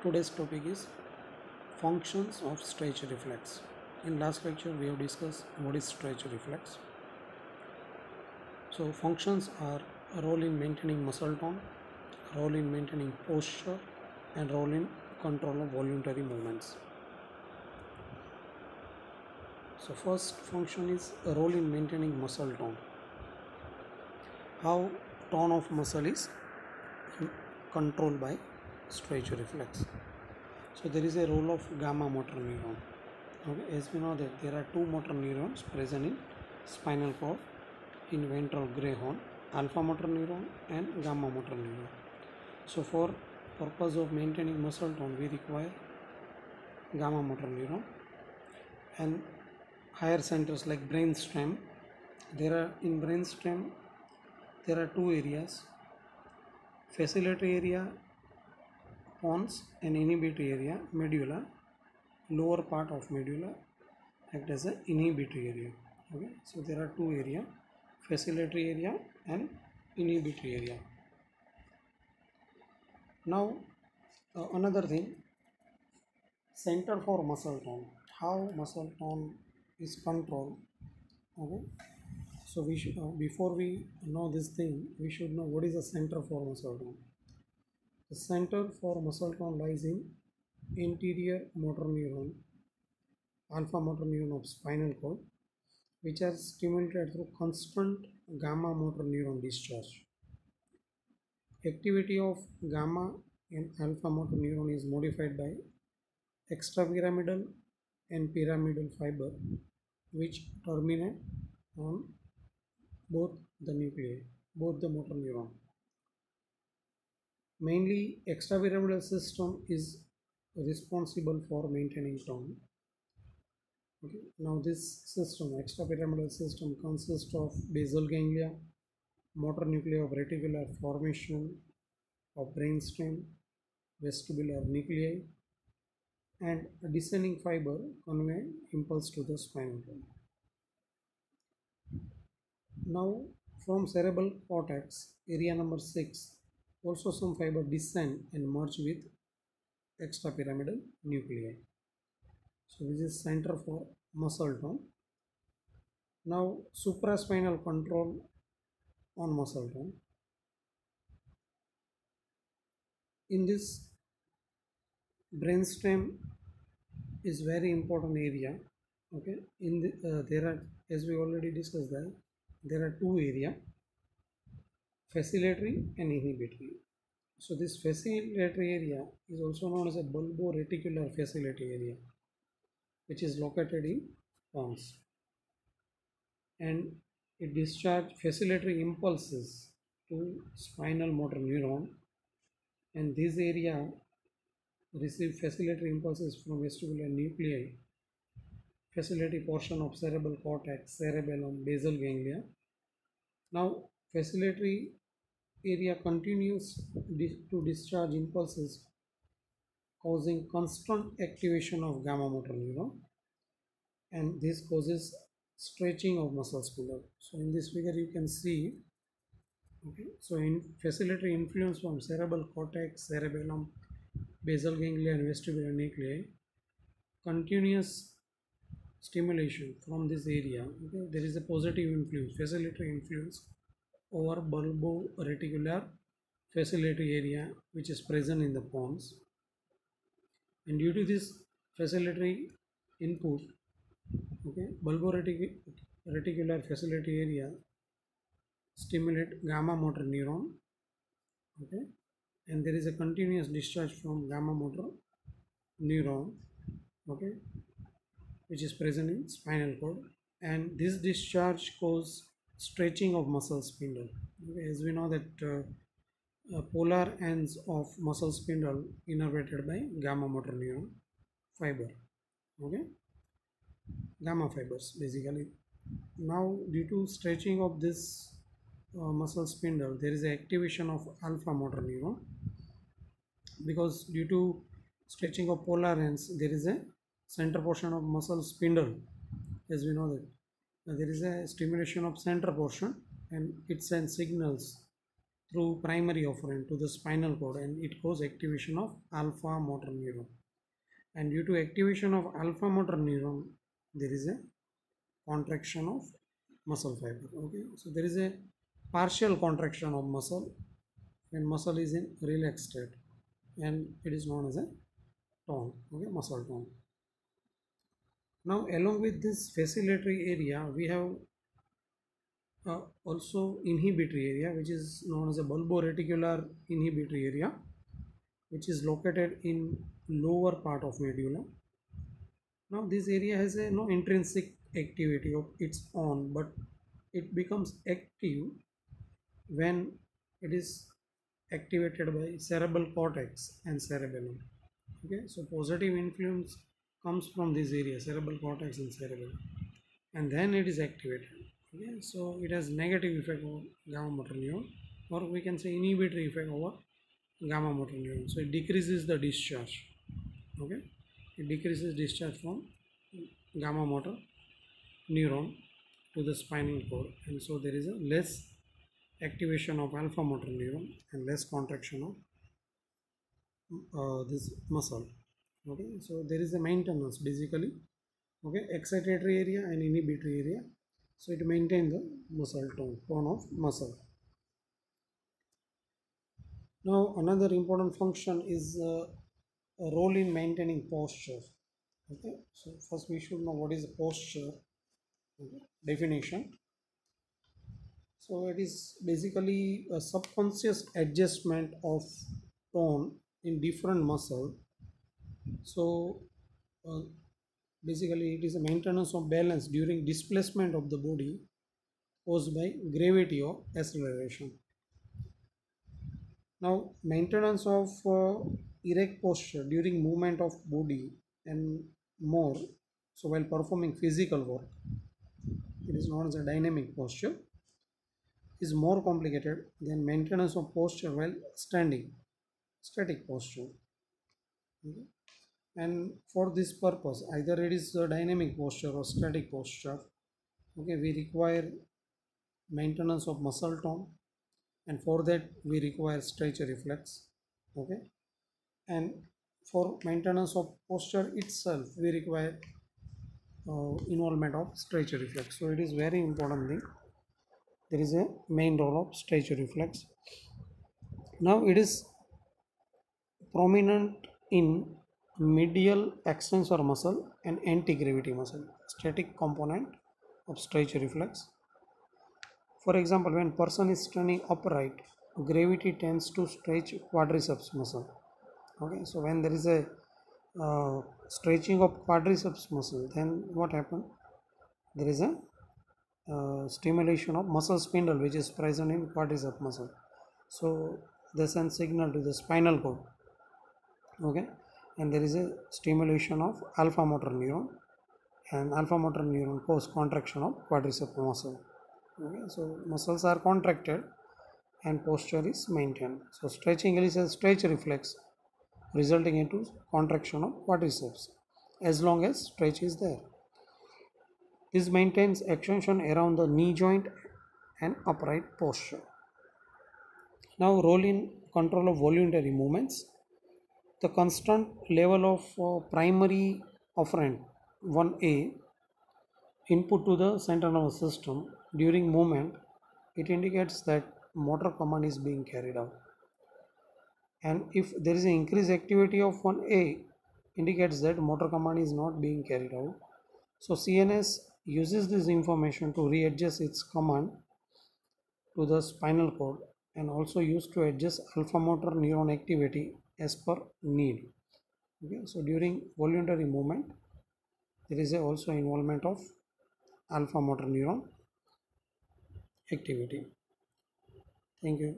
Today's topic is functions of stretch reflex. In last lecture, we have discussed what is stretch reflex. So, functions are role in maintaining muscle tone, role in maintaining posture, and role in control of voluntary movements. So, first function is a role in maintaining muscle tone. How tone of muscle is controlled by stretch reflex. So there is a role of gamma motor neuron. Okay, as we know that there are two motor neurons present in spinal cord, in ventral gray horn, alpha motor neuron and gamma motor neuron. So for purpose of maintaining muscle tone, we require gamma motor neuron and higher centers like brain stem. There are in brain stem there are two areas facility area pons and inhibitory area medulla lower part of medulla act as an inhibitory area. Okay? So there are two area facilitatory area and inhibitory area. Now uh, another thing center for muscle tone. How muscle tone is controlled. Okay? So we should uh, before we know this thing we should know what is the center for muscle tone the center for muscle tone lies in anterior motor neuron alpha motor neuron of spinal cord which are stimulated through constant gamma motor neuron discharge activity of gamma and alpha motor neuron is modified by extrapyramidal and pyramidal fiber which terminate on both the nuclei, both the motor neuron. Mainly, extrapyramidal system is responsible for maintaining tone. Okay. Now, this system, extrapyramidal system, consists of basal ganglia, motor nuclei of reticular formation of brainstem, vestibular nuclei, and a descending fiber convey impulse to the spinal cord. Now, from cerebral cortex, area number 6, also some fiber descend and merge with extrapyramidal nuclei. So, this is center for muscle tone. Now, supraspinal control on muscle tone. In this brainstem is very important area okay in the, uh, there are as we already discussed that there are two area facilitatory and inhibitory. So this facilitatory area is also known as a bulboreticular facility area which is located in pons and it discharge facilitatory impulses to spinal motor neuron. And this area receive facilitatory impulses from vestibular nuclei facility portion of cerebral cortex, cerebellum, basal ganglia. Now, facilitatory area continues to discharge impulses causing constant activation of gamma motor neuron and this causes stretching of muscle spindle. So, in this figure you can see okay so in facilitatory influence from cerebral cortex, cerebellum, basal ganglia and vestibular nuclei continuous stimulation from this area okay there is a positive influence facilitatory influence over bulboreticular facility area which is present in the pons. And due to this facilitatory input okay bulboreticular facility area stimulate gamma motor neuron okay and there is a continuous discharge from gamma motor neuron okay which is present in spinal cord. And this discharge cause stretching of muscle spindle. As we know that uh, uh, polar ends of muscle spindle innervated by gamma motor neuron fiber. Okay? Gamma fibers basically. Now due to stretching of this uh, muscle spindle there is activation of alpha motor neuron. Because due to stretching of polar ends there is a center portion of muscle spindle as we know that uh, there is a stimulation of center portion and it sends signals through primary afferent to the spinal cord and it causes activation of alpha motor neuron. And due to activation of alpha motor neuron there is a contraction of muscle fiber okay? So there is a partial contraction of muscle when muscle is in relaxed state and it is known as a tone okay? Muscle tone now along with this facilitatory area we have uh, also inhibitory area which is known as a bulboreticular inhibitory area which is located in lower part of medulla. Now this area has a no intrinsic activity of its own but it becomes active when it is activated by cerebral cortex and cerebellum. Okay so positive influence comes from this area cerebral cortex and cerebellum and then it is activated. Okay so it has negative effect on gamma motor neuron or we can say inhibitory effect over gamma motor neuron so it decreases the discharge. Okay it decreases discharge from gamma motor neuron to the spinal cord and so there is a less activation of alpha motor neuron and less contraction of uh, this muscle okay so there is a maintenance basically. Okay excitatory area and inhibitory area. So it maintains the muscle tone tone of muscle. Now another important function is uh, a role in maintaining posture. Okay so first we should know what is posture okay. definition. So it is basically a subconscious adjustment of tone in different muscle so uh, basically it is a maintenance of balance during displacement of the body caused by gravity or acceleration now maintenance of uh, erect posture during movement of body and more so while performing physical work it is known as a dynamic posture is more complicated than maintenance of posture while standing static posture okay. And for this purpose either it is a dynamic posture or static posture okay we require maintenance of muscle tone. And for that we require stretch reflex okay. And for maintenance of posture itself we require uh, involvement of stretch reflex. So it is very important thing. There is a main role of stretch reflex. Now it is prominent in medial extensor muscle and anti-gravity muscle static component of stretch reflex. For example when person is standing upright gravity tends to stretch quadriceps muscle. Okay so when there is a uh, stretching of quadriceps muscle then what happen? There is a uh, stimulation of muscle spindle which is present in quadriceps muscle. So they send signal to the spinal cord. Okay and there is a stimulation of alpha motor neuron and alpha motor neuron cause contraction of quadriceps muscle. Okay so muscles are contracted and posture is maintained. So stretching is a stretch reflex resulting into contraction of quadriceps as long as stretch is there. This maintains extension around the knee joint and upright posture. Now role in control of voluntary movements the constant level of uh, primary afferent 1a input to the central nervous system during movement it indicates that motor command is being carried out. And if there is an increased activity of 1a indicates that motor command is not being carried out. So cns uses this information to readjust its command to the spinal cord and also used to adjust alpha motor neuron activity as per need. Okay so during voluntary movement there is also involvement of alpha motor neuron activity. Thank you